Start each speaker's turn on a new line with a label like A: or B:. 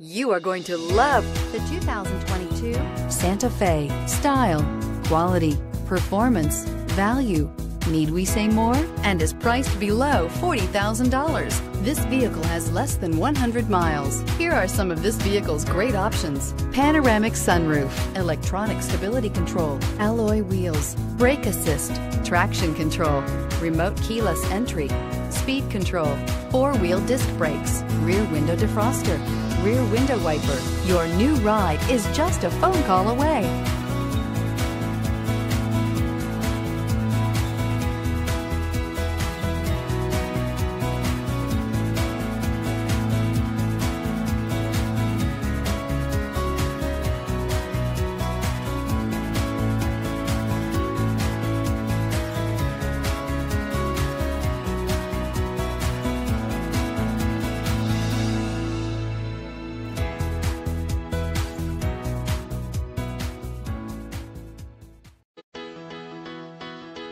A: You are going to love the 2022 Santa Fe. Style, quality, performance, value. Need we say more? And is priced below $40,000. This vehicle has less than 100 miles. Here are some of this vehicle's great options. Panoramic sunroof, electronic stability control, alloy wheels, brake assist, traction control, remote keyless entry, speed control, four-wheel disc brakes, rear window defroster, rear window wiper. Your new ride is just a phone call away.